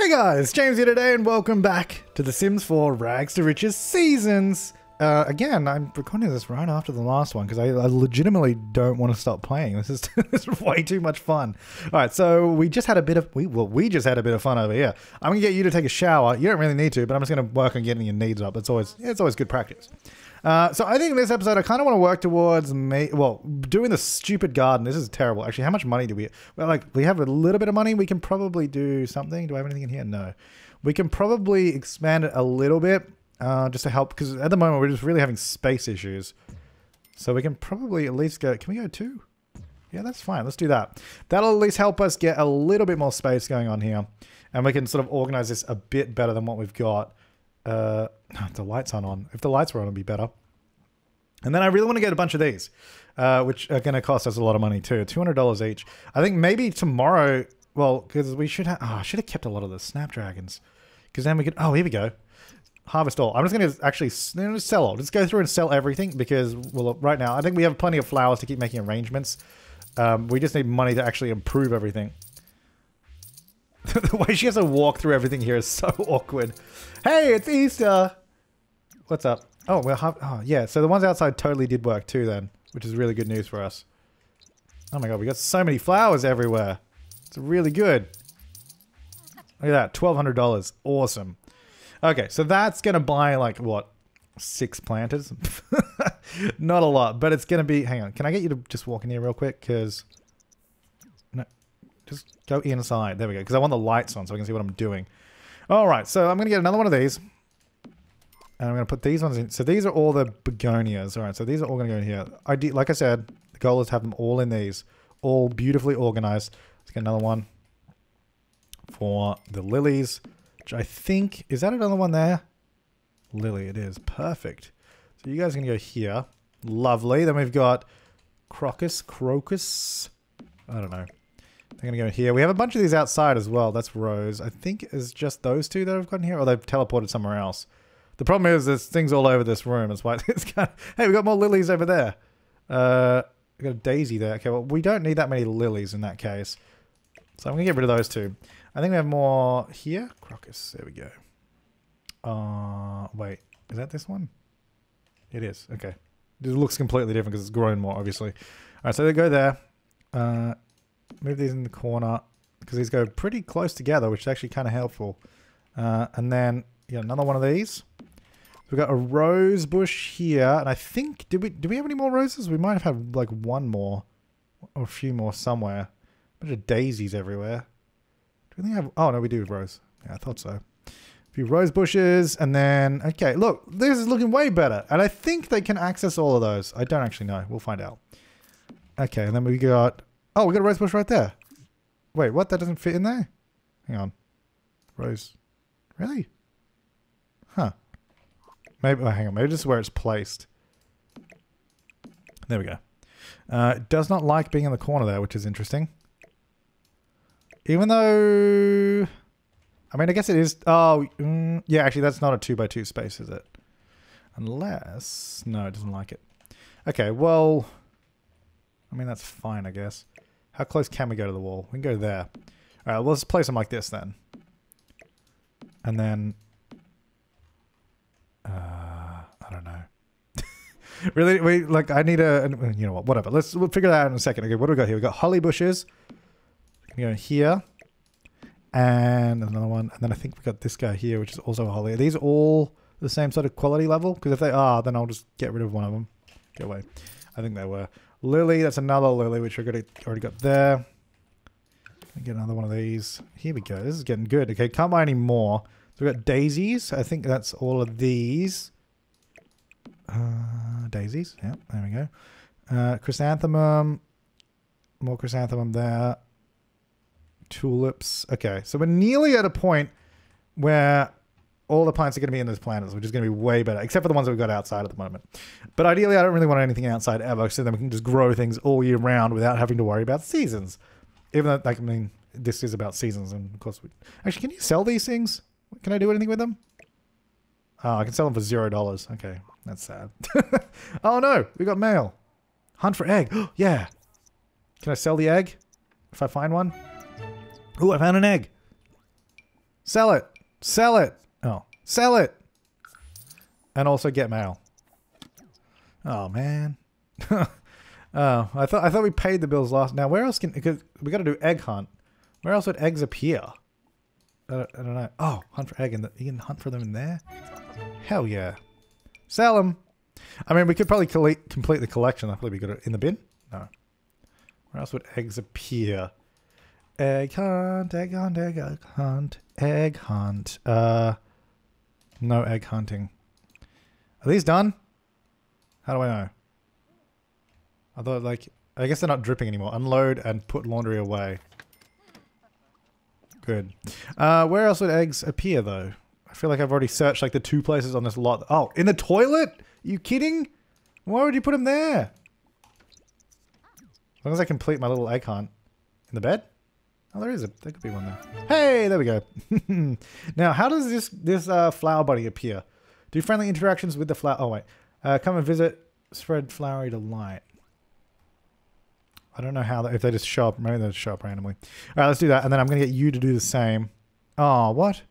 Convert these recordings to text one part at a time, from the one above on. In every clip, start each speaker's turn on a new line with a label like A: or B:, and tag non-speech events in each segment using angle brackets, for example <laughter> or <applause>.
A: Hey guys, James here today and welcome back to The Sims 4 Rags to Riches Seasons. Uh, again, I'm recording this right after the last one because I, I, legitimately don't want to stop playing. This is, <laughs> this is way too much fun. All right, so we just had a bit of we well we just had a bit of fun over here. I'm gonna get you to take a shower. You don't really need to, but I'm just gonna work on getting your needs up. It's always it's always good practice. Uh, so I think in this episode, I kind of want to work towards me. Well, doing the stupid garden. This is terrible. Actually, how much money do we? Well, like we have a little bit of money. We can probably do something. Do I have anything in here? No. We can probably expand it a little bit, uh, just to help. Because at the moment we're just really having space issues. So we can probably at least go. Can we go two? Yeah, that's fine. Let's do that. That'll at least help us get a little bit more space going on here, and we can sort of organize this a bit better than what we've got. Uh, <sighs> the lights aren't on. If the lights were on, it'd be better. And then I really want to get a bunch of these, uh, which are going to cost us a lot of money too. $200 each. I think maybe tomorrow, well, because we should have, oh, I should have kept a lot of the Snapdragons. Because then we could, oh, here we go. Harvest all. I'm just going to actually sell all. Just go through and sell everything because, well, right now, I think we have plenty of flowers to keep making arrangements. Um, we just need money to actually improve everything. <laughs> the way she has to walk through everything here is so <laughs> awkward. Hey, it's Easter! What's up? Oh, well, oh, yeah. So the ones outside totally did work too then, which is really good news for us. Oh my god, we got so many flowers everywhere. It's really good. Look at that, $1,200. Awesome. Okay, so that's going to buy like, what, six planters? <laughs> Not a lot, but it's going to be... Hang on, can I get you to just walk in here real quick? Because... Just go inside. There we go, because I want the lights on so I can see what I'm doing. All right, so I'm going to get another one of these. And I'm going to put these ones in. So these are all the begonias. All right, so these are all going to go in here. I like I said, the goal is to have them all in these. All beautifully organized. Let's get another one for the lilies, which I think... Is that another one there? Lily, it is. Perfect. So you guys are going to go here. Lovely. Then we've got crocus, crocus. I don't know. They're going to go here. We have a bunch of these outside as well. That's Rose. I think it's just those two that have gotten here, or they've teleported somewhere else. The problem is there's things all over this room. That's why <laughs> it's kind of, hey, we got more lilies over there. Uh, we got a daisy there. Okay, well, we don't need that many lilies in that case. So I'm going to get rid of those two. I think we have more here. Crocus. There we go. Uh, wait. Is that this one? It is. Okay. It looks completely different because it's grown more, obviously. All right, so they go there. Uh, move these in the corner because these go pretty close together, which is actually kind of helpful. Uh, and then, yeah, another one of these. We've got a rose bush here, and I think did we do we have any more roses? We might have had like one more, or a few more somewhere. A bunch of daisies everywhere. Do we have? Oh no, we do have rose. Yeah, I thought so. A few rose bushes, and then okay, look, this is looking way better, and I think they can access all of those. I don't actually know. We'll find out. Okay, and then we got. Oh, we got a rose bush right there. Wait, what? That doesn't fit in there. Hang on. Rose. Really? Huh. Maybe, oh, hang on, maybe this is where it's placed. There we go. Uh, it does not like being in the corner there, which is interesting. Even though... I mean, I guess it is... Oh, mm, yeah, actually, that's not a 2 by 2 space, is it? Unless... No, it doesn't like it. Okay, well... I mean, that's fine, I guess. How close can we go to the wall? We can go there. All right, well, let's place them like this then. And then Uh, I don't know. <laughs> really, we like. I need a. You know what? Whatever. Let's we'll figure that out in a second. Okay, what do we got here? We got holly bushes. We go here, and another one, and then I think we got this guy here, which is also a holly. Are these all the same sort of quality level? Because if they are, then I'll just get rid of one of them. Go away. I think they were. Lily, that's another lily, which we already got there. Get another one of these. Here we go. This is getting good. Okay, can't buy any more. So we've got daisies. I think that's all of these. Uh, daisies. Yeah, there we go. Uh, chrysanthemum. More chrysanthemum there. Tulips. Okay, so we're nearly at a point where all the plants are going to be in those planters, which is going to be way better, except for the ones that we've got outside at the moment. But ideally, I don't really want anything outside ever, so then we can just grow things all year round without having to worry about seasons. Even though, like, I mean, this is about seasons, and of course, we... actually, can you sell these things? Can I do anything with them? Oh, I can sell them for zero dollars. Okay, that's sad. <laughs> oh no, we got mail. Hunt for egg. <gasps> yeah. Can I sell the egg? If I find one? Oh, I found an egg. Sell it. Sell it. Oh, sell it. And also get mail. Oh man. <laughs> oh, I thought I thought we paid the bills last. Now where else can because we got to do egg hunt. Where else would eggs appear? I don't, I don't know. Oh, hunt for egg in the. You can hunt for them in there. Hell yeah. Sell them. I mean, we could probably collect, complete the collection. I'll probably be good in the bin. No. Where else would eggs appear? Egg hunt, egg hunt, egg hunt, egg hunt. Uh, no egg hunting. Are these done? How do I know? I thought like, I guess they're not dripping anymore. Unload and put laundry away. Good. Uh, where else would eggs appear though? I feel like I've already searched like the two places on this lot. Oh, in the toilet? Are you kidding? Why would you put them there? As long as I complete my little egg hunt. In the bed? Oh, there is a, there could be one there. Hey, there we go. <laughs> now, how does this, this uh, flower buddy appear? Do friendly interactions with the flower, oh wait. Uh, come and visit, spread flowery delight. I don't know how, that, if they just show up, maybe they just show up randomly. All right, let's do that. And then I'm going to get you to do the same. Oh, what?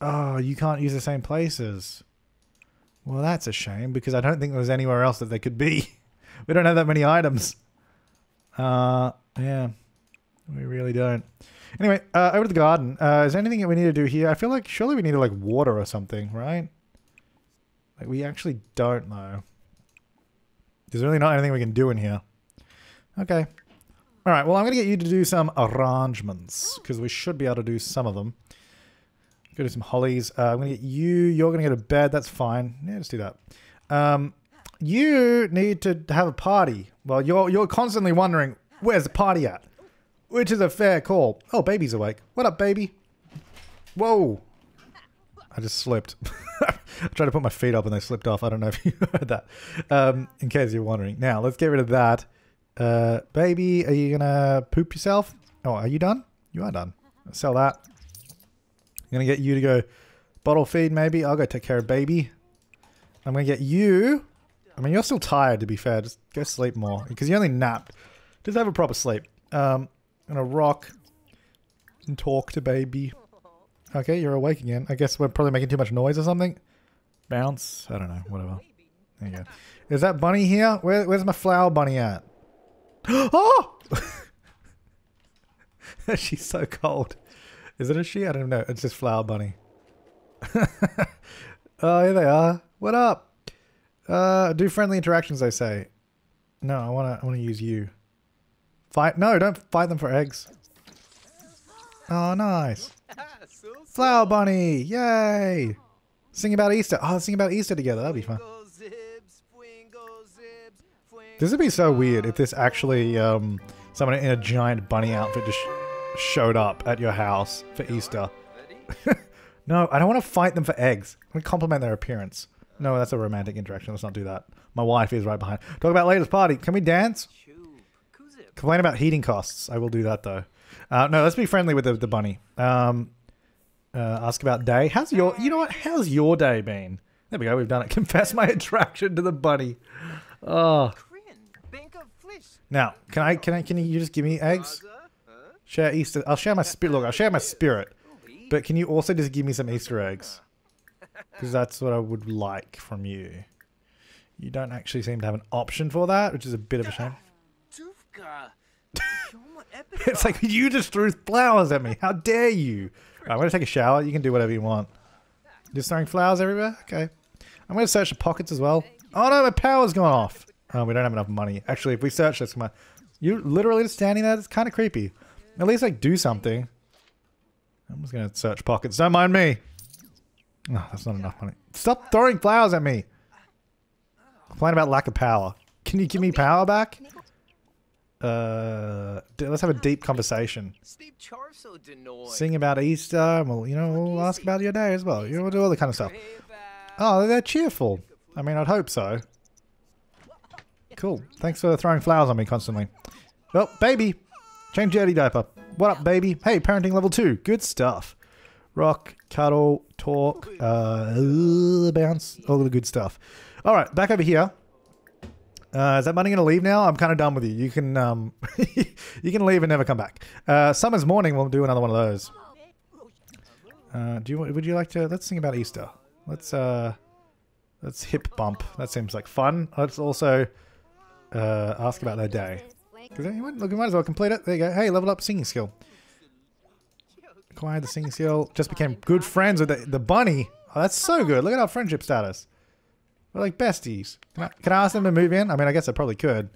A: Oh, you can't use the same places. Well, that's a shame because I don't think there's anywhere else that they could be. <laughs> we don't have that many items. Uh, yeah, we really don't. Anyway, uh, over to the garden. Uh, is there anything that we need to do here? I feel like surely we need to like water or something, right? Like we actually don't know. There's really not anything we can do in here. Okay. All right. Well, I'm going to get you to do some arrangements because we should be able to do some of them. Go do some hollies. Uh, I'm going to get you. You're going to go to bed. That's fine. Yeah, let's do that. Um, you need to have a party. Well, you're you're constantly wondering where's the party at, which is a fair call. Oh, baby's awake. What up, baby? Whoa! I just slipped. <laughs> I tried to put my feet up and they slipped off. I don't know if <laughs> you heard that. Um, in case you're wondering. Now let's get rid of that. Uh, baby, are you gonna poop yourself? Oh, are you done? You are done. sell that. I'm gonna get you to go bottle feed maybe. I'll go take care of baby. I'm gonna get you. I mean, you're still tired to be fair. Just go sleep more because you only napped. Just have a proper sleep. Um, I'm gonna rock and talk to baby. Okay, you're awake again. I guess we're probably making too much noise or something. Bounce. I don't know. Whatever. There you go. Is that bunny here? Where, where's my flower bunny at? <gasps> oh! <laughs> She's so cold. Is it a she? I don't know. It's just Flower Bunny. <laughs> oh, here they are. What up? Uh, do friendly interactions, they say. No, I want to I want to use you. Fight. No, don't fight them for eggs. Oh, nice. <laughs> Flower Bunny. Yay. Sing about Easter. Oh, sing about Easter together. That'd be fun. This would be so weird if this actually, um, someone in a giant bunny outfit just showed up at your house for Easter. <laughs> no, I don't want to fight them for eggs. I want to compliment their appearance. No, that's a romantic interaction. Let's not do that. My wife is right behind. Talk about latest party. Can we dance? Complain about heating costs. I will do that though. Uh, no, let's be friendly with the, the bunny. Um, uh, ask about day. How's your? You know what? How's your day been? There we go. We've done it. <laughs> Confess my attraction to the bunny. Oh. Now, can I? Can I? Can you just give me eggs? Share Easter. I'll share my spirit. Look, I'll share my spirit. But can you also just give me some Easter eggs? Because that's what I would like from you. You don't actually seem to have an option for that, which is a bit of a shame. <laughs> it's like you just threw flowers at me. How dare you? Right, I'm to take a shower. You can do whatever you want. Just throwing flowers everywhere? Okay. I'm going to search the pockets as well. Oh no, my power's gone off. Oh, we don't have enough money. Actually, if we search this, come on. You're literally just standing there. It's kind of creepy. At least like do something. I'm just gonna search pockets. Don't mind me. Oh, that's not enough money. Stop throwing flowers at me. Complain about lack of power. Can you give me power back? Uh, let's have a deep conversation. Sing about Easter. And we'll, you know, we'll ask about your day as well. You know, we'll do all the kind of stuff. Oh, they're cheerful. I mean, I'd hope so. Cool. Thanks for throwing flowers on me constantly. Well, baby. Change dirty diaper. What up, baby? Hey, parenting level two. Good stuff. Rock, cuddle, talk, uh, bounce, all the good stuff. All right, back over here. Uh, is that money gonna leave now? I'm kind of done with you. You can um, <laughs> you can leave and never come back. Uh, summer's morning. We'll do another one of those. Uh, do you would you like to? Let's think about Easter. Let's uh, let's hip bump. That seems like fun. Let's also uh, ask about their day. Might, look, you might as well complete it. There you go. Hey, level up singing skill. Acquired the singing skill. Just became good friends with the, the bunny. Oh, that's so good. Look at our friendship status. We're like besties. Can I, can I ask them to move in? I mean, I guess I probably could.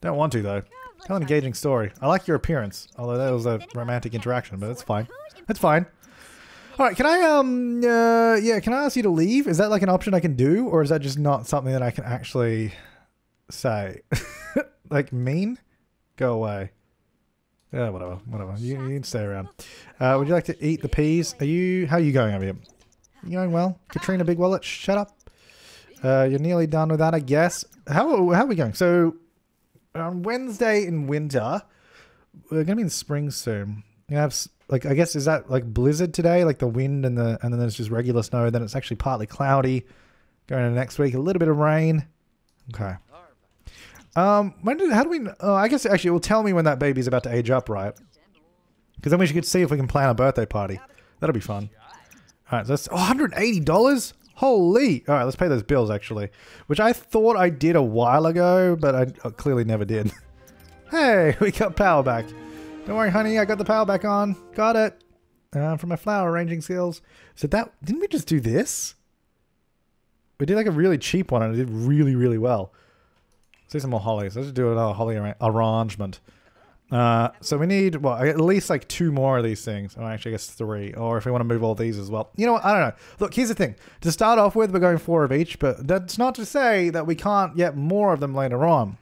A: Don't want to, though. Tell an engaging story. I like your appearance. Although that was a romantic interaction, but it's fine. It's fine. All right, can I, um, uh, yeah, can I ask you to leave? Is that like an option I can do? Or is that just not something that I can actually say? <laughs> like, mean? Go away. Yeah, whatever, whatever. You, you can stay around. Uh, would you like to eat the peas? Are you, how are you going over here? You going well? Katrina Big Wallet, shut up. Uh, you're nearly done with that, I guess. How, how are we going? So, on Wednesday in winter, we're going to be in spring soon. You have, like, I guess, is that like blizzard today? Like the wind and the, and then there's just regular snow. Then it's actually partly cloudy. Going into next week, a little bit of rain. Okay. Um, when did, how do we, oh, I guess actually it will tell me when that baby's about to age up, right? Because then we should see if we can plan a birthday party. That'll be fun. All right, so that's $180? Holy! All right, let's pay those bills, actually. Which I thought I did a while ago, but I clearly never did. <laughs> hey, we got power back. Don't worry, honey, I got the power back on. Got it. Uh, for my flower arranging skills. So that, didn't we just do this? We did like a really cheap one and it did really, really well. See some more hollies. Let's just do another holly ar arrangement. Uh, so we need, well, at least like two more of these things. Oh, actually, I guess three. Or if we want to move all these as well. You know what? I don't know. Look, here's the thing. To start off with, we're going four of each, but that's not to say that we can't get more of them later on.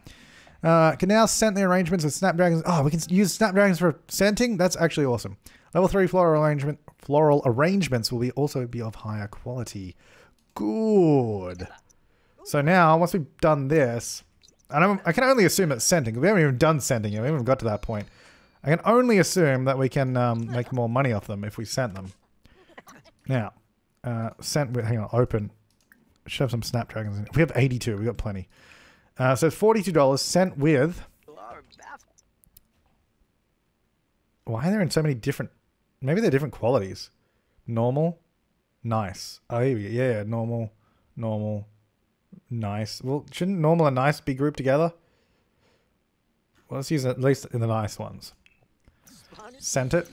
A: Uh, can now scent the arrangements with snapdragons. Oh, we can use snapdragons for scenting? That's actually awesome. Level 3 floral arrangement floral arrangements will be also be of higher quality. Good. So now, once we've done this, and I can only assume it's scenting. We haven't even done sending yet. We haven't even got to that point. I can only assume that we can um, make more money off them if we scent them. Now, uh, scent with, hang on, open. Should have some snapdragons in it. We have 82. We got plenty. Uh, so $42 scent with... Why are there in so many different... Maybe they're different qualities. Normal. Nice. Oh, yeah, yeah, normal. Normal. Nice. Well, shouldn't normal and nice be grouped together? Well, let's use it at least in the nice ones. Scent it.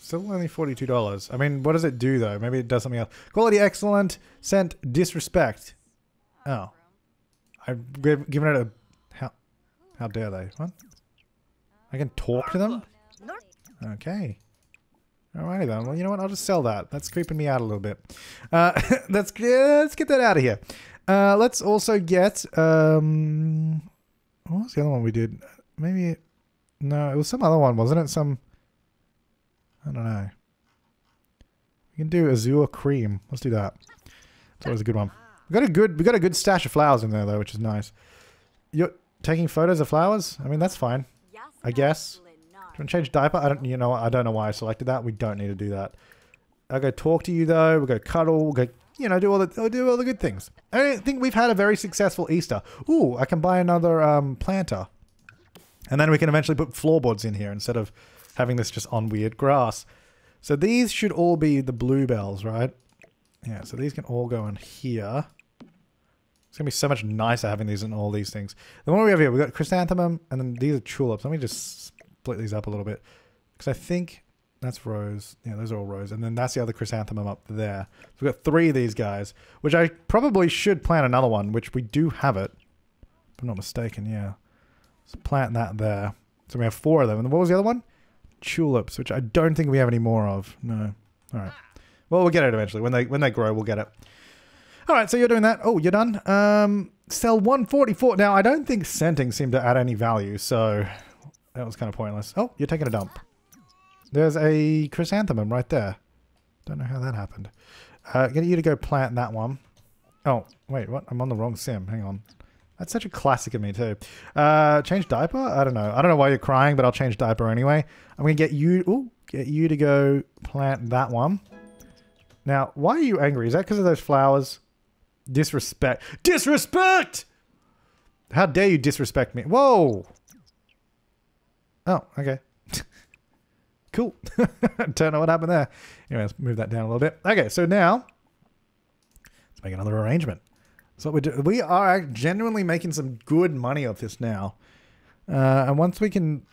A: Still only $42. I mean, what does it do, though? Maybe it does something else. Quality excellent. Scent disrespect. Oh. I've given it a... How, how dare they? What? I can talk to them? Okay. Alrighty then. Well, you know what? I'll just sell that. That's creeping me out a little bit. Uh, <laughs> let's, let's get that out of here. Uh, let's also get... Um, what was the other one we did? Maybe... No, it was some other one, wasn't it? Some... I don't know. We can do Azure Cream. Let's do that. It's always a good one. We got a good we got a good stash of flowers in there though, which is nice. You're taking photos of flowers? I mean, that's fine. I guess. Want to change diaper? I don't, you know, I don't know why I selected that. We don't need to do that. I'll go talk to you though. We'll go cuddle. We'll go, you know, do all the do all the good things. I think we've had a very successful Easter. Ooh, I can buy another um, planter, and then we can eventually put floorboards in here instead of having this just on weird grass. So these should all be the bluebells, right? Yeah. So these can all go in here. It's gonna be so much nicer having these and all these things. The one we have here, we got chrysanthemum, and then these are tulips. Let me just split these up a little bit because I think that's rose. Yeah, those are all rose, and then that's the other chrysanthemum up there. So we've got three of these guys, which I probably should plant another one, which we do have it. If I'm not mistaken, yeah. Let's plant that there. So we have four of them. And what was the other one? Tulips, which I don't think we have any more of. No. All right. Well, we'll get it eventually. When they when they grow, we'll get it. All right, so you're doing that. Oh, you're done. Um, sell 144. Now, I don't think scenting seemed to add any value, so that was kind of pointless. Oh, you're taking a dump. There's a chrysanthemum right there. Don't know how that happened. Uh, get you to go plant that one. Oh, wait, what? I'm on the wrong sim. Hang on. That's such a classic of me too. Uh, change diaper? I don't know. I don't know why you're crying, but I'll change diaper anyway. I'm gonna get you. Ooh, get you to go plant that one. Now, why are you angry? Is that because of those flowers? Disrespect. Disrespect! How dare you disrespect me? Whoa! Oh, okay. <laughs> Cool. <laughs> Don't know what happened there. Anyway, let's move that down a little bit. Okay, so now let's make another arrangement. So we do. We are genuinely making some good money off this now. Uh, and once we can,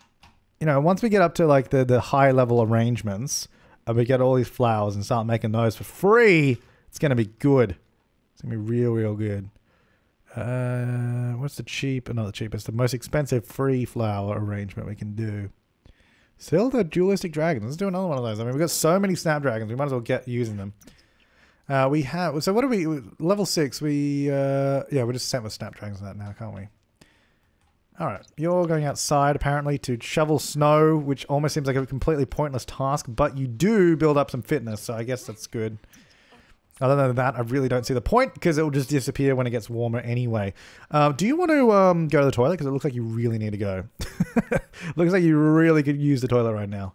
A: you know, once we get up to like the the high level arrangements, and we get all these flowers and start making those for free, it's gonna be good. It's gonna be real, real good. Uh, what's the cheap? Not the cheapest. The most expensive free flower arrangement we can do. Still the dualistic dragons. Let's do another one of those. I mean, we've got so many snapdragons. We might as well get using them. Uh, we have. So what are we? Level six. We uh, yeah, we're just scent with snapdragons on that now, can't we? All right, you're going outside apparently to shovel snow, which almost seems like a completely pointless task, but you do build up some fitness, so I guess that's good. Other than that, I really don't see the point because it will just disappear when it gets warmer anyway. Uh, do you want to um, go to the toilet? Because it looks like you really need to go. <laughs> looks like you really could use the toilet right now.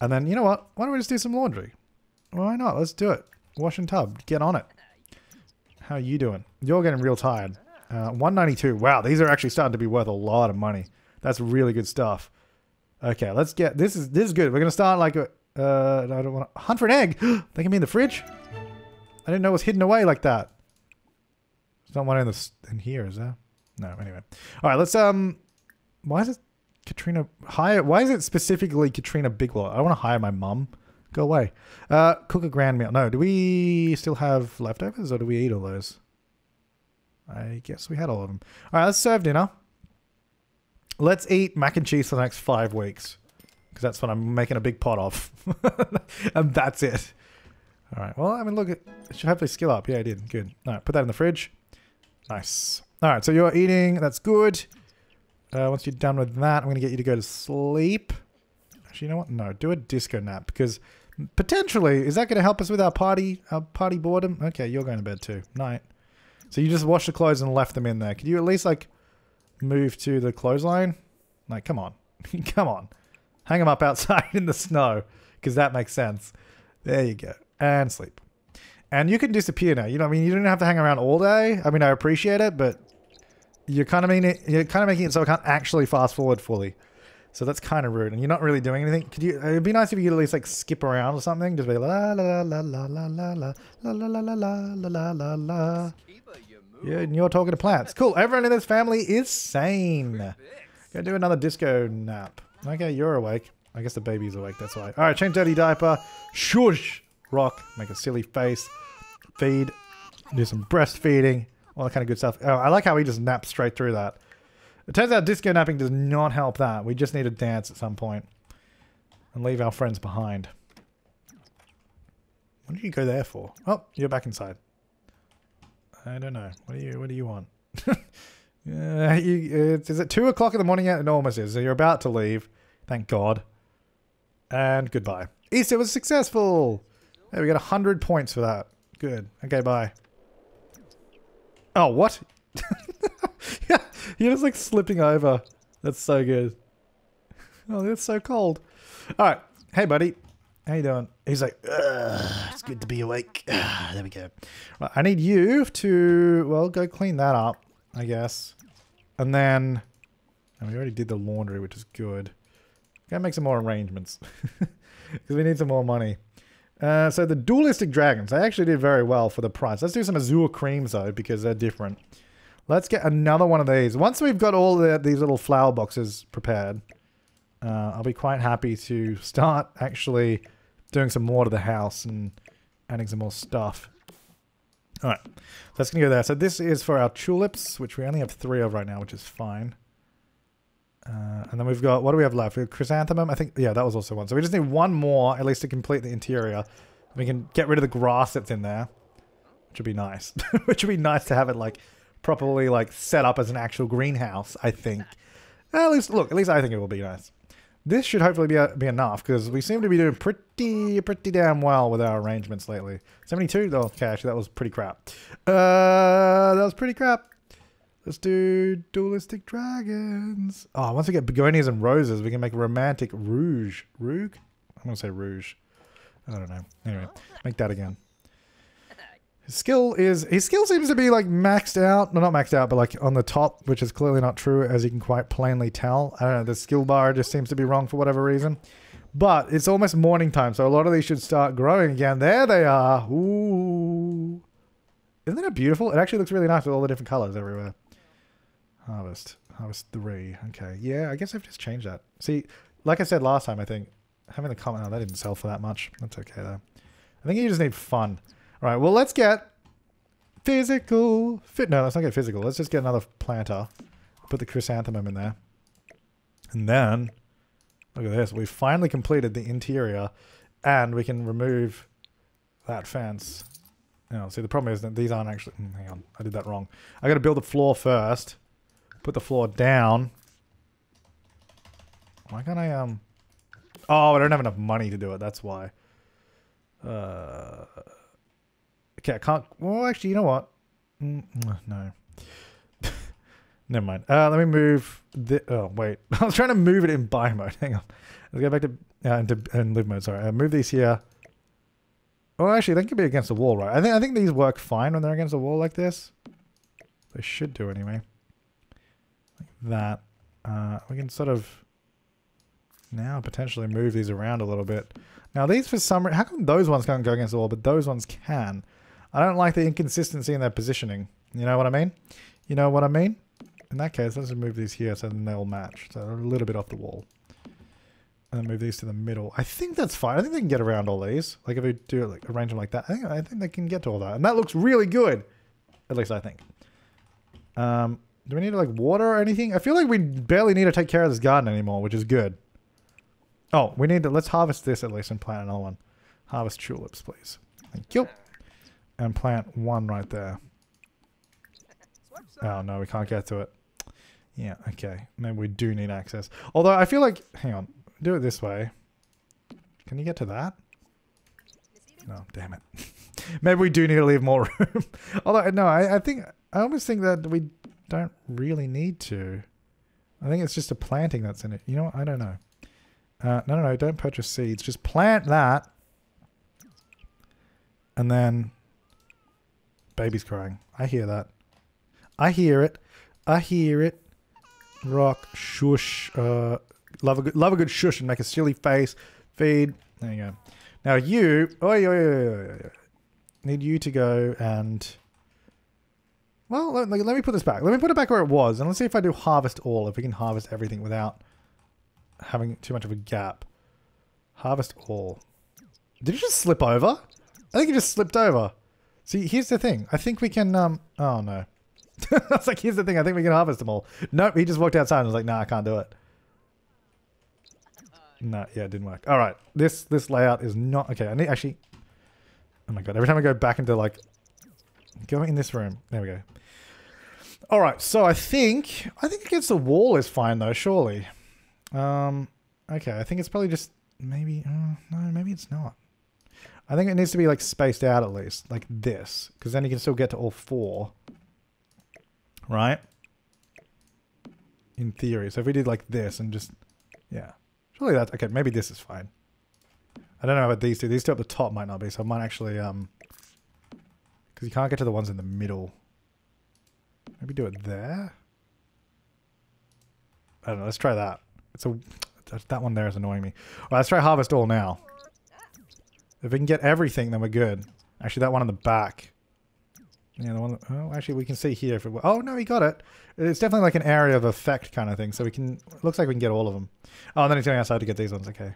A: And then, you know what? Why don't we just do some laundry? Why not? Let's do it. Wash and tub. Get on it. How are you doing? You're getting real tired. Uh, 192. Wow, these are actually starting to be worth a lot of money. That's really good stuff. Okay, let's get... This is this is good. We're going to start like... A, uh, I don't want to... Hunt for an egg! <gasps> they can be in the fridge? I didn't know it was hidden away like that. There's not one in this in here, is there? No. Anyway, all right. Let's um. Why is it Katrina hire? Why is it specifically Katrina Bigwell? I want to hire my mum. Go away. Uh, cook a grand meal. No. Do we still have leftovers, or do we eat all those? I guess we had all of them. All right. Let's serve dinner. Let's eat mac and cheese for the next five weeks. Because that's what I'm making a big pot of. <laughs> and that's it. All right. Well, I mean, look, it should hopefully skill up. Yeah, I did. Good. All right. Put that in the fridge. Nice. All right. So you're eating. That's good. Uh, once you're done with that, I'm going to get you to go to sleep. Actually, you know what? No, do a disco nap because potentially, is that going to help us with our party, our party boredom? Okay, you're going to bed too. Night. So you just washed the clothes and left them in there. Could you at least like move to the clothesline? Like, come on. <laughs> come on. Hang them up outside <laughs> in the snow because that makes sense. There you go and sleep. And you can disappear now. You know, I mean, you don't have to hang around all day. I mean, I appreciate it, but you're kind of it, you're kind of making it so I can't actually fast forward fully. So that's kind of rude, and you're not really doing anything. Could you? It'd be nice if you could at least like skip around or something. Just be la la la la la la la la la la la la la la la. Yeah, and you're talking to plants. Cool. Everyone in this family is sane. Go do another disco nap. Okay, you're awake. I guess the baby's awake. That's why. All right, change dirty diaper. Shush rock, make a silly face, feed, do some breastfeeding, all that kind of good stuff. Oh, I like how he just naps straight through that. It turns out disco napping does not help that. We just need to dance at some point and leave our friends behind. What did you go there for? Oh, you're back inside. I don't know. What do you What do you want? <laughs> uh, you, is it two o'clock in the morning yet? It almost is. So you're about to leave. Thank God. And goodbye. Easter was successful. Hey, we got 100 points for that. Good. Okay, bye. Oh, what? <laughs> yeah, he was like slipping over. That's so good. Oh, that's so cold. All right. Hey, buddy. How you doing? He's like, it's good to be awake. <sighs> Ah, there we go. I need you to, well, go clean that up, I guess. And then, and we already did the laundry, which is good. Gotta make some more arrangements. <laughs> Because we need some more money. Uh, so the dualistic dragons, they actually did very well for the price. Let's do some azure creams though, because they're different. Let's get another one of these. Once we've got all the, these little flower boxes prepared, uh, I'll be quite happy to start actually doing some more to the house and adding some more stuff. All right, so that's to go there. So this is for our tulips, which we only have three of right now, which is fine. Uh, and then we've got, what do we have left? We have chrysanthemum. I think, yeah, that was also one. So we just need one more, at least to complete the interior. We can get rid of the grass that's in there, which would be nice. <laughs> which would be nice to have it like properly like set up as an actual greenhouse, I think. At least, look, at least I think it will be nice. This should hopefully be, be enough because we seem to be doing pretty, pretty damn well with our arrangements lately. 72? Oh, okay, actually, that was pretty crap. Uh, that was pretty crap. Let's do dualistic dragons. Oh, once we get begonias and roses, we can make romantic rouge. Rouge? I'm going to say rouge. I don't know. Anyway, make that again. His skill is, his skill seems to be like maxed out. No, not maxed out, but like on the top, which is clearly not true as you can quite plainly tell. I don't know, the skill bar just seems to be wrong for whatever reason. But it's almost morning time, so a lot of these should start growing again. There they are. Ooh. Isn't that beautiful? It actually looks really nice with all the different colors everywhere. Harvest. Harvest 3. Okay. Yeah, I guess I've just changed that. See, like I said last time, I think having the comment, oh, that didn't sell for that much. That's okay, though. I think you just need fun. All right, well, let's get physical. Fit. No, let's not get physical. Let's just get another planter. Put the chrysanthemum in there. And then, look at this. We finally completed the interior and we can remove that fence. Now, see, the problem is that these aren't actually... hmm, Hang on, I did that wrong. I got to build the floor first. Put the floor down. Why can't I, um... Oh, I don't have enough money to do it. That's why. Uh... Okay, I can't... Well, actually, you know what? Mm, no. <laughs> Never mind. Uh, let me move. The, oh wait, <laughs> I was trying to move it in buy mode. <laughs> Hang on. Let's go back to uh, into in live mode. Sorry, uh, move these here. Oh, actually, they could be against the wall, right? I think I think these work fine when they're against the wall like this. They should do anyway. Like that. Uh, we can sort of now potentially move these around a little bit. Now these for some reason, how come those ones can't go against the wall, but those ones can? I don't like the inconsistency in their positioning. You know what I mean? You know what I mean? In that case, let's move these here so then they'll match. So a little bit off the wall. And then move these to the middle. I think that's fine. I think they can get around all these. Like if we do like arrange them like that, I think, I think they can get to all that. And that looks really good. At least I think. Um, do we need like water or anything? I feel like we barely need to take care of this garden anymore, which is good. Oh, we need to, let's harvest this at least and plant another one. Harvest tulips, please. Thank you. And plant one right there. Oh no, we can't get to it. Yeah, okay. Maybe we do need access. Although I feel like, hang on, do it this way. Can you get to that? No, damn it. <laughs> Maybe we do need to leave more <laughs> room. Although, no, I, I think, I almost think that we don't really need to. I think it's just a planting that's in it. You know what? I don't know. Uh, no, no, no, don't purchase seeds. Just plant that. And then, baby's crying. I hear that. I hear it. I hear it. Rock, shush. Uh, love a good, love a good shush and make a silly face. Feed. There you go. Now you, oh, yeah, yeah, yeah, need you to go and. Well, let, let me put this back. Let me put it back where it was, and let's see if I do harvest all. If we can harvest everything without having too much of a gap. Harvest all. Did you just slip over? I think you just slipped over. See, here's the thing. I think we can. Um. Oh no. <laughs> I was like, here's the thing. I think we can harvest them all. Nope, he just walked outside and was like, nah, I can't do it. No, yeah, it didn't work. All right, this this layout is not okay. I need actually. Oh my god! Every time I go back into like, go in this room. There we go. All right, so I think I think against the wall is fine though. Surely. Um. Okay, I think it's probably just maybe. Uh, no, maybe it's not. I think it needs to be like spaced out at least, like this, because then you can still get to all four right? In theory. So if we did like this and just, yeah. Surely that's, okay, maybe this is fine. I don't know about these two. These two at the top might not be, so I might actually, um, because you can't get to the ones in the middle. Maybe do it there? I don't know, let's try that. It's a, that one there is annoying me. Let's try harvest all now. If we can get everything, then we're good. Actually, that one in the back. Yeah, the one. Oh, actually, we can see here if it. Oh no, he got it. It's definitely like an area of effect kind of thing. So we can. Looks like we can get all of them. Oh, and then he's going outside to get these ones. Okay.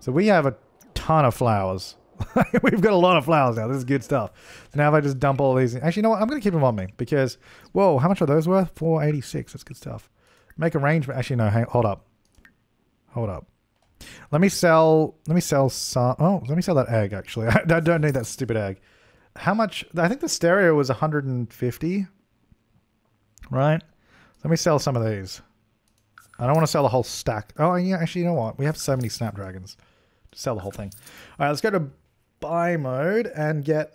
A: So we have a ton of flowers. <laughs> We've got a lot of flowers now. This is good stuff. So now if I just dump all these. Actually, you know what? I'm going to keep them on me because. Whoa, how much are those worth? 486. That's good stuff. Make arrangement. Actually, no. Hang, hold up. Hold up. Let me sell. Let me sell some. Oh, let me sell that egg. Actually, <laughs> I don't need that stupid egg how much? I think the stereo was 150, right? Let me sell some of these. I don't want to sell the whole stack. Oh, yeah, actually, you know what? We have so many Snapdragons. Sell the whole thing. All right, let's go to buy mode and get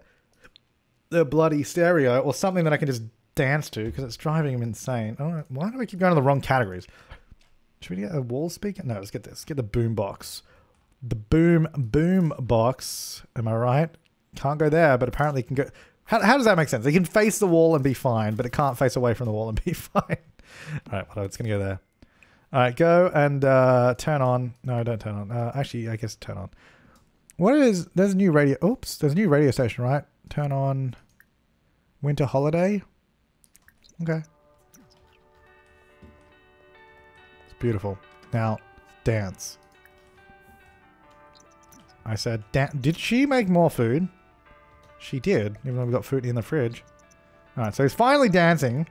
A: the bloody stereo or something that I can just dance to because it's driving him insane. Oh, why do we keep going to the wrong categories? Should we get a wall speaker? No, let's get this. Get the boom box. The boom boom box. Am I right? Can't go there, but apparently can go. How, how does that make sense? It can face the wall and be fine, but it can't face away from the wall and be <laughs> fine. All right, well, it's going to go there. All right, go and uh, turn on. No, don't turn on. Uh, actually, I guess turn on. What is? There's a new radio. Oops, there's a new radio station, right? Turn on. Winter holiday. Okay. It's beautiful. Now, dance. I said, did she make more food? She did, even though we've got food in the fridge. Alright, so he's finally dancing.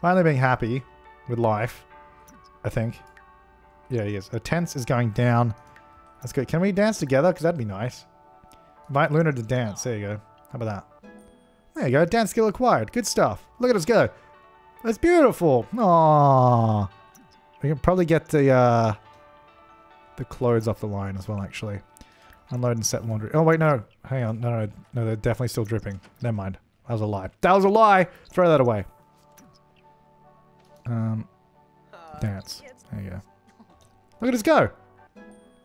A: Finally being happy with life. I think. Yeah, he is. Her tense is going down. That's good. Can we dance together? Because that'd be nice. Invite Luna to dance. There you go. How about that? There you go. Dance skill acquired. Good stuff. Look at us go. That's beautiful. Aww. We can probably get the uh, the clothes off the line as well, actually. Unload and set laundry. Oh, wait, no. Hang on. No, no, no. They're definitely still dripping. Never mind. That was a lie. That was a lie! Throw that away. Um, dance. There you go. Look at us go.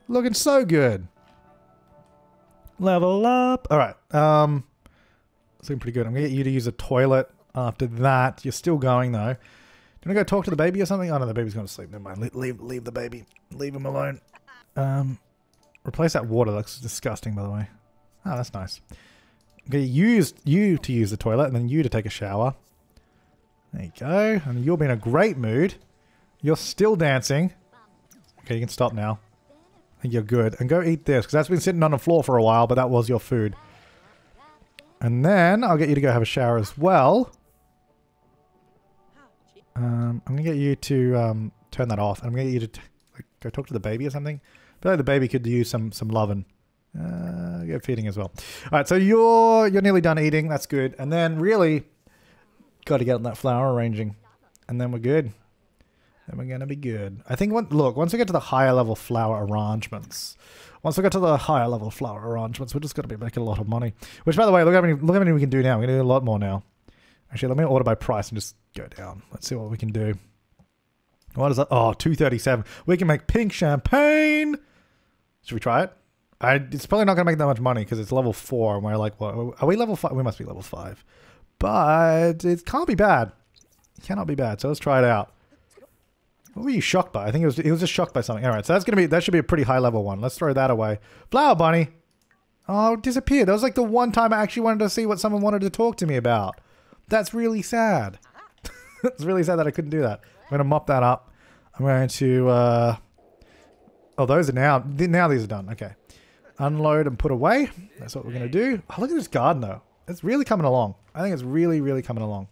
A: Looking so good. Level up. All right. Um, it's looking pretty good. I'm going to get you to use a toilet after that. You're still going, though. Do you want to go talk to the baby or something? Oh, no, the baby's going to sleep. Never mind. Leave, leave, leave the baby. Leave him alone. Um, replace that water. Looks disgusting, by the way. Oh, that's nice. To use you to use the toilet and then you to take a shower. There you go. And you'll be in a great mood. You're still dancing. Okay, you can stop now. You're good. And go eat this, because that's been sitting on the floor for a while, but that was your food. And then I'll get you to go have a shower as well. Um, I'm going to get you to um, turn that off. I'm going to get you to like, go talk to the baby or something. I feel like the baby could use some some loving. Uh, get feeding as well. All right, so you're you're nearly done eating. That's good. And then really, got to get on that flower arranging, and then we're good. Then we're gonna be good. I think. When, look, once we get to the higher level flower arrangements, once we get to the higher level flower arrangements, we're just gonna be making a lot of money. Which, by the way, look how many look how many we can do now. We're gonna do a lot more now. Actually, let me order by price and just go down. Let's see what we can do. What is that? Oh, 237. We can make pink champagne. Should we try it? I, it's probably not going to make that much money because it's level 4 and we're like, what? Are we level 5? We must be level 5. But it can't be bad. It cannot be bad. So let's try it out. What were you shocked by? I think it was it was just shocked by something. All right, so that's gonna be that should be a pretty high level one. Let's throw that away. Flower bunny. Oh, disappeared. That was like the one time I actually wanted to see what someone wanted to talk to me about. That's really sad. <laughs> it's really sad that I couldn't do that. I'm gonna mop that up. I'm going to. Uh, oh, those are now. Now these are done. Okay. Unload and put away. That's what we're gonna do. Oh, look at this garden though. It's really coming along. I think it's really, really coming along.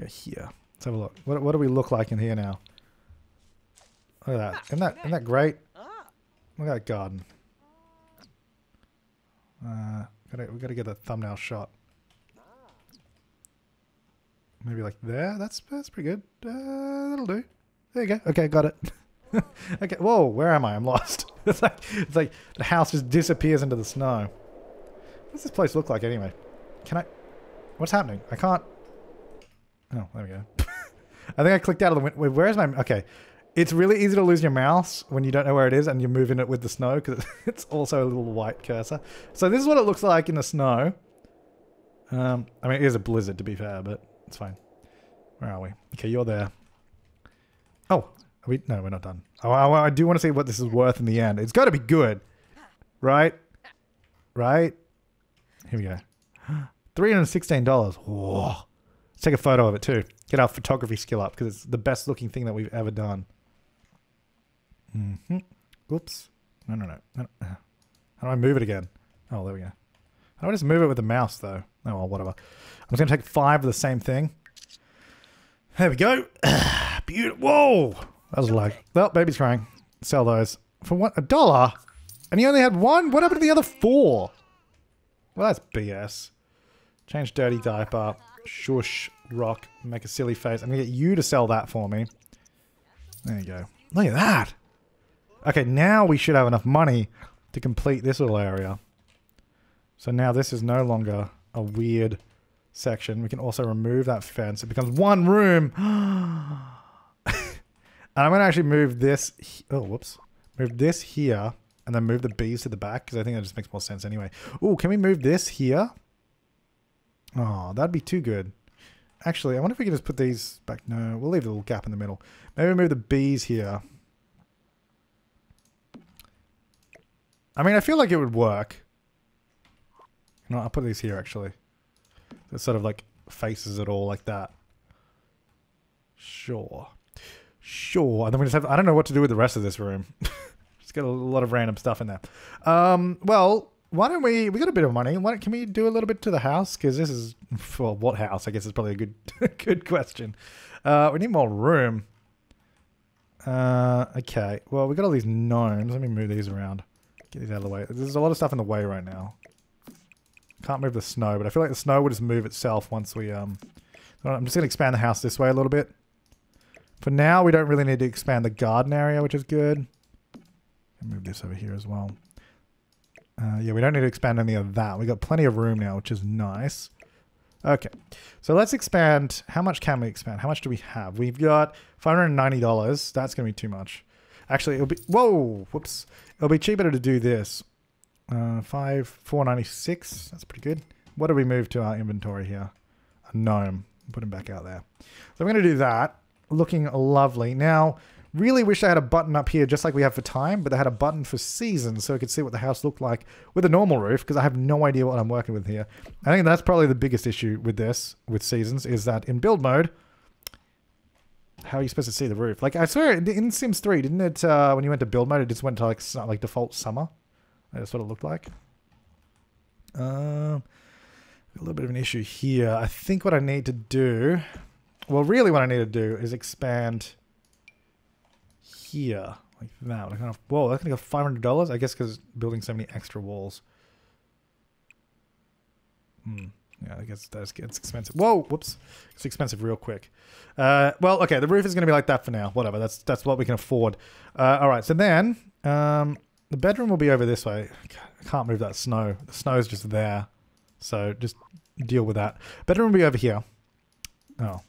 A: Go here. Let's have a look. What, what do we look like in here now? Look at that. Isn't that, isn't that great? Look at that garden. Uh, gotta, we gotta get a thumbnail shot. Maybe like there. That's that's pretty good. Uh, that'll do. There you go. Okay, got it. <laughs> okay. Whoa, where am I? I'm lost. <laughs> it's like it's like the house just disappears into the snow. What does this place look like anyway? Can I? What's happening? I can't. Oh, there we go. <laughs> I think I clicked out of the window. Where's my? Okay. It's really easy to lose your mouse when you don't know where it is and you're moving it with the snow because <laughs> it's also a little white cursor. So this is what it looks like in the snow. Um, I mean, it is a blizzard to be fair, but it's fine. Where are we? Okay, you're there. Oh, we? No, we're not done. Oh, I, I do want to see what this is worth in the end. It's got to be good, right? Right? Here we go. <gasps> $316. Whoa. Let's take a photo of it too. Get our photography skill up because it's the best looking thing that we've ever done. Mm -hmm. Oops. No, no, no. How do I move it again? Oh, there we go. How do I just move it with the mouse, though? Oh, well, whatever. I'm just going to take five of the same thing. There we go. <clears throat> Beautiful. Whoa. That was like, well, baby's crying. Sell those. For what? A dollar? And he only had one? What happened to the other four? Well, that's BS. Change dirty diaper. Shush. Rock. Make a silly face. I'm going to get you to sell that for me. There you go. Look at that. Okay, now we should have enough money to complete this little area. So now this is no longer a weird section. We can also remove that fence. It becomes one room. <gasps> and I'm going to actually move this. Oh, whoops. Move this here and then move the bees to the back because I think that just makes more sense anyway. Oh, can we move this here? Oh, that'd be too good. Actually, I wonder if we can just put these back. No, we'll leave a little gap in the middle. Maybe move the bees here. I mean, I feel like it would work. You know, I'll put these here actually. It sort of like faces it all like that. Sure. Sure. And then we just have, I don't know what to do with the rest of this room. <laughs> just got a lot of random stuff in there. Um, well, why don't we, we got a bit of money. Why don't, can we do a little bit to the house? Because this is, well, what house? I guess is probably a good, <laughs> good question. Uh, we need more room. Uh, okay. Well, we got all these gnomes. Let me move these around. Get these out of the way. There's a lot of stuff in the way right now. Can't move the snow, but I feel like the snow will just move itself once we, um... I'm just going to expand the house this way a little bit. For now, we don't really need to expand the garden area, which is good. Move this over here as well. Uh, yeah, we don't need to expand any of that. we got plenty of room now, which is nice. Okay, so let's expand. How much can we expand? How much do we have? We've got $590. That's going to be too much. Actually, it'll be... Whoa! Whoops. It'll be cheaper to do this. Uh, 5, 496. That's pretty good. What do we move to our inventory here? A gnome. Put him back out there. So I'm going to do that looking lovely. Now, really wish I had a button up here just like we have for time, but they had a button for seasons so I could see what the house looked like with a normal roof because I have no idea what I'm working with here. I think that's probably the biggest issue with this, with seasons, is that in build mode, how are you supposed to see the roof? Like, I swear, in Sims 3, didn't it, uh, when you went to build mode, it just went to like, like default summer? That's what it looked like. Um, a little bit of an issue here. I think what I need to do well, really what I need to do is expand here, like that. I Kind of, whoa, that's going to go $500? I guess because building so many extra walls. Hmm. Yeah, I guess that's it's expensive. Whoa, whoops. It's expensive real quick. Uh, well, okay, the roof is going to be like that for now. Whatever, that's that's what we can afford. Uh, all right, so then um, the bedroom will be over this way. I can't move that snow. The snow is just there. So just deal with that. Bedroom will be over here. Oh,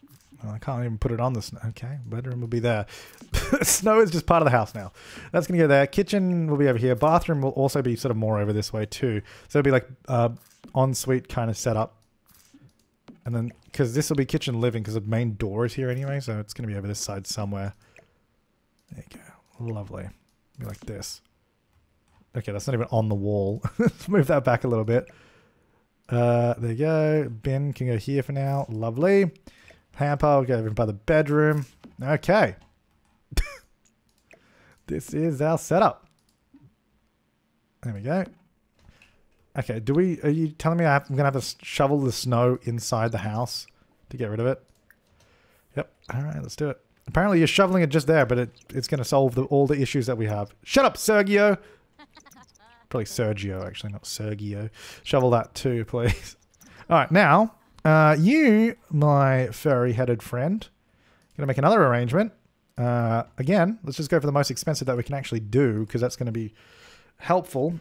A: I can't even put it on the snow. Okay, bedroom will be there. <laughs> snow is just part of the house now. That's going to go there. Kitchen will be over here. Bathroom will also be sort of more over this way too. So it'll be like uh, ensuite kind of setup. And then, because this will be kitchen living because the main door is here anyway. So it's going to be over this side somewhere. There you go. Lovely. Be like this. Okay, that's not even on the wall. Let's <laughs> move that back a little bit. Uh, there you go. Ben can go here for now. Lovely. Hamper, we'll go over by the bedroom. Okay. <laughs> this is our setup. There we go. Okay, do we, are you telling me I am to have to shovel the snow inside the house to get rid of it? Yep. All right, let's do it. Apparently you're shoveling it just there, but it, it's going to solve the, all the issues that we have. Shut up, Sergio! <laughs> Probably Sergio, actually, not Sergio. Shovel that too, <laughs> please. All right, now uh, you, my furry-headed friend, going to make another arrangement. Uh, again, let's just go for the most expensive that we can actually do, because that's going to be helpful.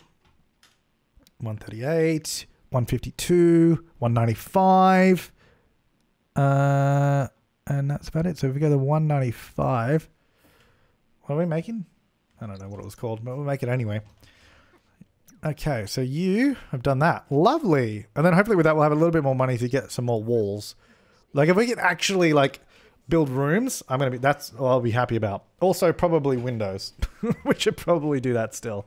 A: 138, 152, 195. Uh, and that's about it. So if we go to 195, what are we making? I don't know what it was called, but we'll make it anyway. Okay, so you have done that. Lovely. And then hopefully with that we'll have a little bit more money to get some more walls. Like if we can actually like build rooms, I'm going to be, that's I'll be happy about. Also probably windows. <laughs> we should probably do that still.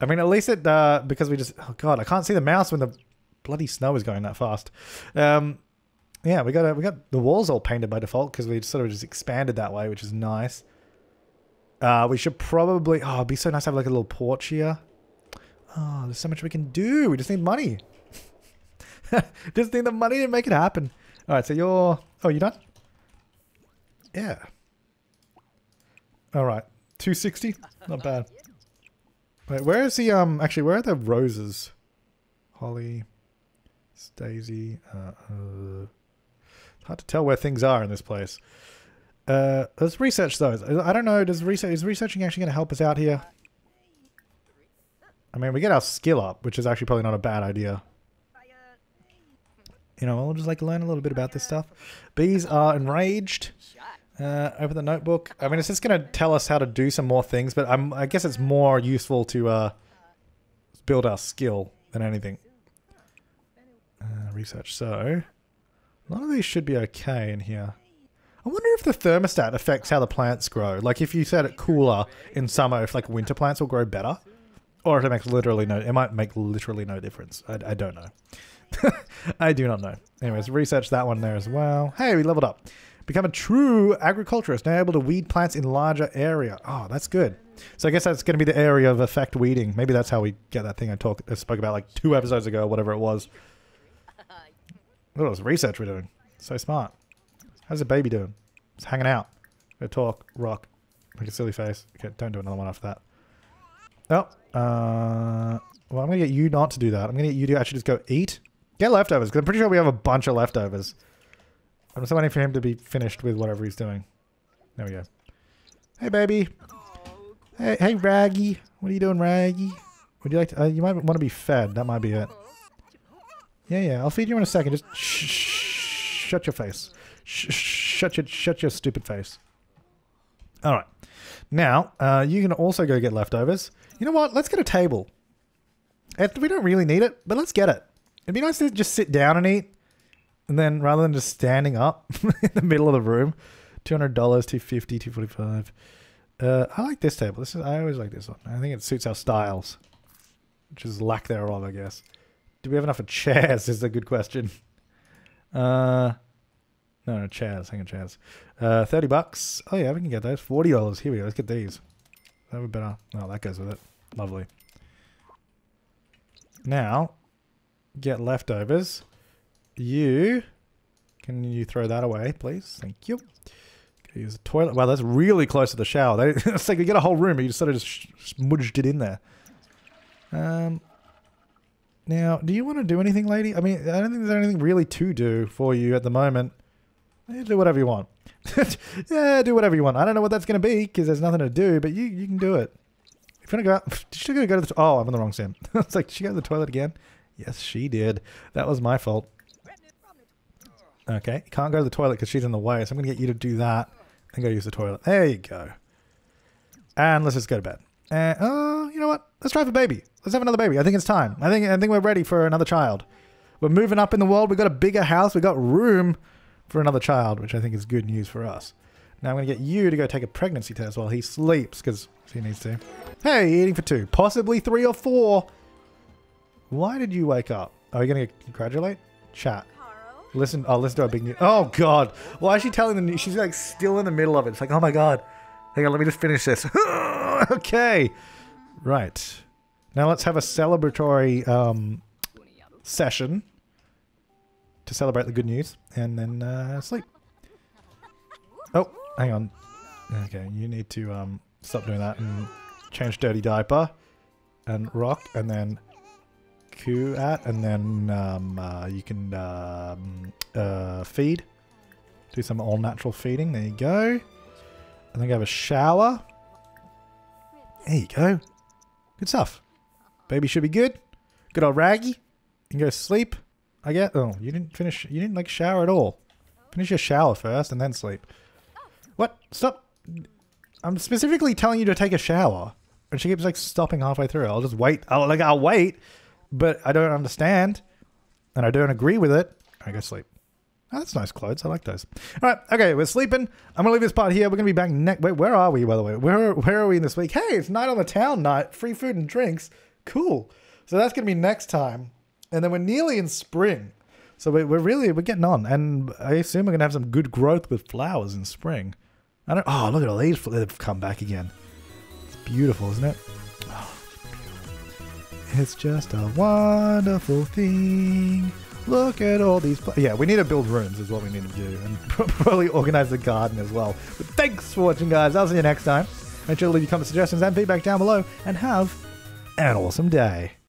A: I mean, at least it, uh, because we just, oh God, I can't see the mouse when the bloody snow is going that fast. Um, yeah, we got we got the walls all painted by default because we sort of just expanded that way, which is nice. Uh, we should probably, oh, it'd be so nice to have like a little porch here. Oh, there's so much we can do. We just need money. <laughs> just need the money to make it happen. All right, so you're... Oh, you done? Yeah. All right. 260? Not bad. Wait, where is the... um? Actually, where are the roses? Holly, Daisy. Uh, uh, hard to tell where things are in this place. Uh, let's research those. I don't know. Does research is researching actually going to help us out here? I mean, we get our skill up, which is actually probably not a bad idea. You know, we'll just like learn a little bit about this stuff. Bees are enraged. Uh, open the notebook. I mean, it's just going to tell us how to do some more things, but I'm, I guess it's more useful to uh, build our skill than anything. Uh, research. So, a lot of these should be okay in here. I wonder if the thermostat affects how the plants grow. Like if you set it cooler in summer, if like winter plants will grow better. Or if it makes literally no, it might make literally no difference. I, I don't know. <laughs> I do not know. Anyways, research that one there as well. Hey, we leveled up. Become a true agriculturist, now able to weed plants in larger area. Oh, that's good. So I guess that's going to be the area of effect weeding. Maybe that's how we get that thing I talk I spoke about like two episodes ago, whatever it was. <laughs> Look at this research we're doing. So smart. How's the baby doing? It's hanging out. Go talk, rock. Make a silly face. Okay, don't do another one after that. Oh, uh, well, I'm going to get you not to do that. I'm going to get you to actually just go eat. Get leftovers, because I'm pretty sure we have a bunch of leftovers. I'm just waiting for him to be finished with whatever he's doing. There we go. Hey, baby. Hey, hey, Raggy. What are you doing, Raggy? Would you like to, uh, you might want to be fed. That might be it. Yeah, yeah. I'll feed you in a second. Just shh, shh shut your face. Shh, shut your, shut your stupid face. All right. Now, uh, you can also go get leftovers. You know what? Let's get a table. We don't really need it, but let's get it. It'd be nice to just sit down and eat. And then rather than just standing up <laughs> in the middle of the room, $200, 250 245 uh, I like this table. This is I always like this one. I think it suits our styles. Which is lack thereof, I guess. Do we have enough of chairs <laughs> is a good question. Uh no, no, chairs. Hang on, chairs. Uh, 30 bucks. Oh, yeah, we can get those. $40. Here we go. Let's get these. That would be better. Oh, that goes with it. Lovely. Now, get leftovers. You, can you throw that away, please? Thank you. Use the toilet. Wow, that's really close to the shower. They, <laughs> it's like you get a whole room, but you just sort of just smudged it in there. Um, now, do you want to do anything, lady? I mean, I don't think there's anything really to do for you at the moment. Yeah, do whatever you want. <laughs> yeah, do whatever you want. I don't know what that's going to be because there's nothing to do, but you, you can do it. If you want to go out, <laughs> did she gonna go to the Oh, I'm on the wrong sim. it's like, she go to the toilet again? Yes, she did. That was my fault. Okay, you can't go to the toilet because she's in the way, so I'm going to get you to do that and go use the toilet. There you go. And let's just go to bed. And, uh, you know what? Let's try for baby. Let's have another baby. I think it's time. I think I think we're ready for another child. We're moving up in the world. We've got a bigger house. We've got room for another child, which I think is good news for us. Now I'm going to get you to go take a pregnancy test while he sleeps, because he needs to. Hey, eating for two. Possibly three or four. Why did you wake up? Are we going to congratulate? Chat. Listen, oh, listen to our big news. Oh, God. Why is she telling the news? She's like still in the middle of it. It's like, oh my God. Hang on, let me just finish this. <laughs> okay. Right. Now let's have a celebratory um, session to celebrate the good news and then uh, sleep. Oh, hang on. Okay, you need to um, stop doing that and change dirty diaper and rock and then coo at and then um, uh, you can um, uh, feed. Do some all natural feeding. There you go. And then go have a shower. There you go. Good stuff. Baby should be good. Good old Raggy. You can go sleep. I get. Oh, you didn't finish. You didn't like shower at all. Finish your shower first and then sleep. What? Stop. I'm specifically telling you to take a shower. And she keeps like stopping halfway through. I'll just wait. I'll like I'll wait, but I don't understand, and I don't agree with it. I go sleep. Oh, that's nice clothes. I like those. All right. Okay, we're sleeping. I'm gonna leave this part here. We're gonna be back next. Wait, where are we? By the way, where where are we in this week? Hey, it's night on the town night. Free food and drinks. Cool. So that's gonna be next time, and then we're nearly in spring. So we're really we're getting on, and I assume we're gonna have some good growth with flowers in spring. I don't. Oh, look at all these. They've come back again. It's beautiful, isn't it? It's just a wonderful thing. Look at all these. yeah, we need to build rooms, is what we need to do, and <laughs> probably organize the garden as well. But thanks for watching, guys. I'll see you next time. Make sure to leave your comment suggestions and feedback down below, and have an awesome day.